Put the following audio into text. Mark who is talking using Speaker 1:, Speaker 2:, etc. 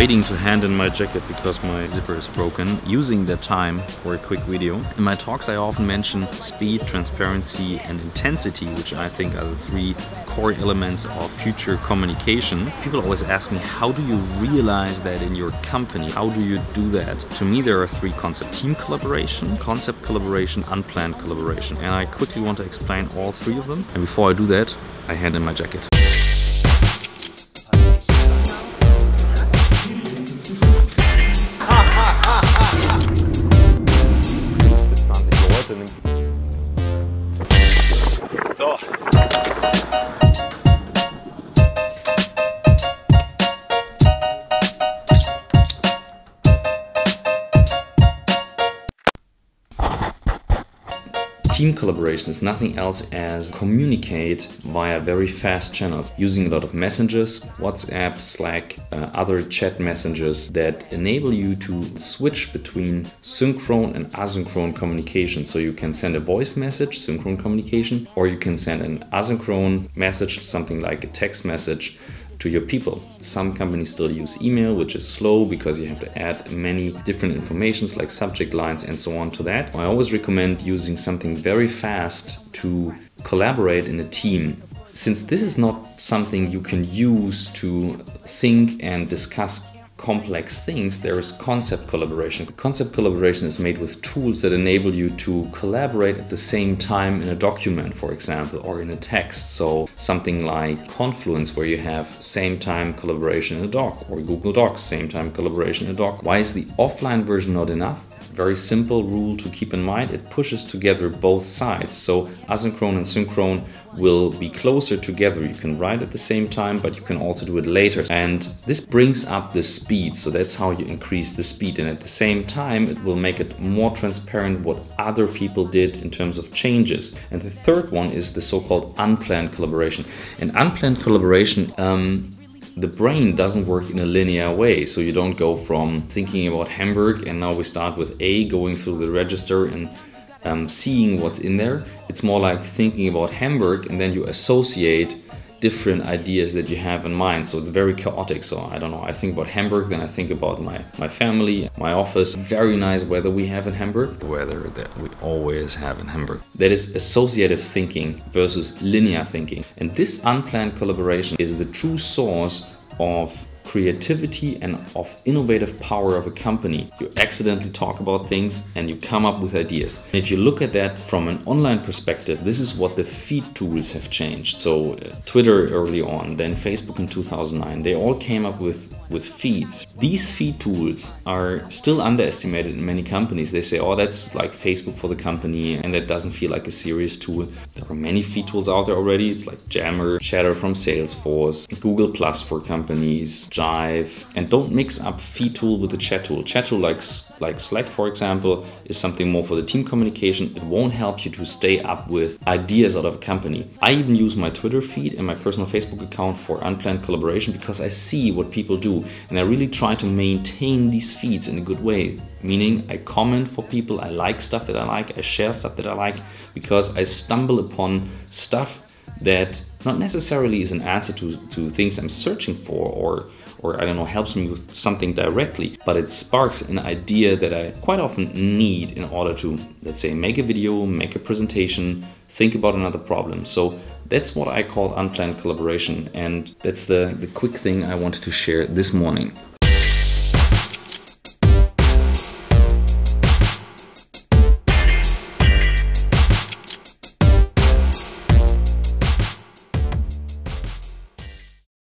Speaker 1: waiting to hand in my jacket because my zipper is broken, using that time for a quick video. In my talks I often mention speed, transparency and intensity, which I think are the three core elements of future communication. People always ask me, how do you realize that in your company? How do you do that? To me there are three concepts. Team collaboration, concept collaboration, unplanned collaboration. And I quickly want to explain all three of them. And before I do that, I hand in my jacket. 走。Team collaboration is nothing else as communicate via very fast channels using a lot of messengers, WhatsApp, Slack, uh, other chat messengers that enable you to switch between synchrone and asynchronous communication. So you can send a voice message, synchronous communication, or you can send an asynchronous message, something like a text message to your people. Some companies still use email, which is slow because you have to add many different informations like subject lines and so on to that. I always recommend using something very fast to collaborate in a team. Since this is not something you can use to think and discuss complex things, there is concept collaboration. Concept collaboration is made with tools that enable you to collaborate at the same time in a document, for example, or in a text. So something like Confluence, where you have same time collaboration in a doc, or Google Docs, same time collaboration in a doc. Why is the offline version not enough? Very simple rule to keep in mind. It pushes together both sides. So asynchronous and synchronous will be closer together. You can write at the same time, but you can also do it later. And this brings up the speed. So that's how you increase the speed. And at the same time, it will make it more transparent what other people did in terms of changes. And the third one is the so-called unplanned collaboration. And unplanned collaboration um, the brain doesn't work in a linear way. So you don't go from thinking about Hamburg and now we start with A going through the register and um, seeing what's in there. It's more like thinking about Hamburg and then you associate different ideas that you have in mind. So it's very chaotic. So I don't know, I think about Hamburg, then I think about my, my family, my office. Very nice weather we have in Hamburg. The weather that we always have in Hamburg. That is associative thinking versus linear thinking. And this unplanned collaboration is the true source of creativity and of innovative power of a company. You accidentally talk about things and you come up with ideas. And if you look at that from an online perspective, this is what the feed tools have changed. So uh, Twitter early on, then Facebook in 2009, they all came up with with feeds. These feed tools are still underestimated in many companies. They say, oh, that's like Facebook for the company, and that doesn't feel like a serious tool. There are many feed tools out there already. It's like Yammer, Chatter from Salesforce, Google Plus for companies, Jive, and don't mix up feed tool with the chat tool. Chat tool like, like Slack, for example, is something more for the team communication. It won't help you to stay up with ideas out of a company. I even use my Twitter feed and my personal Facebook account for unplanned collaboration because I see what people and I really try to maintain these feeds in a good way. Meaning I comment for people, I like stuff that I like, I share stuff that I like because I stumble upon stuff that not necessarily is an answer to, to things I'm searching for or or I don't know, helps me with something directly, but it sparks an idea that I quite often need in order to, let's say, make a video, make a presentation, think about another problem. So that's what I call unplanned collaboration, and that's the, the quick thing I wanted to share this morning.